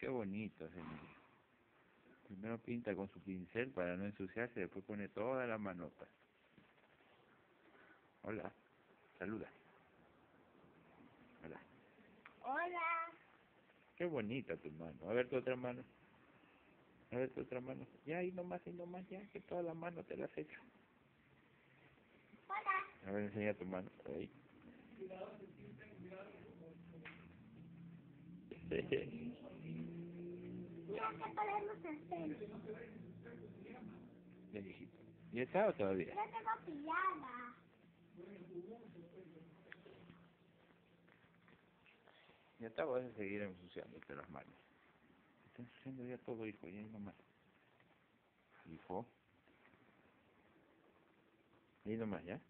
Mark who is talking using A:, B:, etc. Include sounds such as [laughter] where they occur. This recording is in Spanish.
A: qué bonito, señor. Primero pinta con su pincel para no ensuciarse, después pone todas las manotas. Hola, saluda. Hola.
B: Hola.
A: Qué bonita tu mano. A ver tu otra mano. A ver tu otra mano. Ya, ahí nomás, ahí nomás, ya, que todas las manos te las he hecho.
B: Hola.
A: A ver, enseña tu mano. Ahí.
B: Mira, [laughs] ¿qué podemos hacer?
A: Ya, hijito. ¿Ya está o todavía?
B: Ya tengo pillada.
A: Ya está, vas a seguir ensuciándote las manos. Está ensuciando ya todo, hijo, ya ahí nomás. Hijo. Ahí nomás, ¿ya?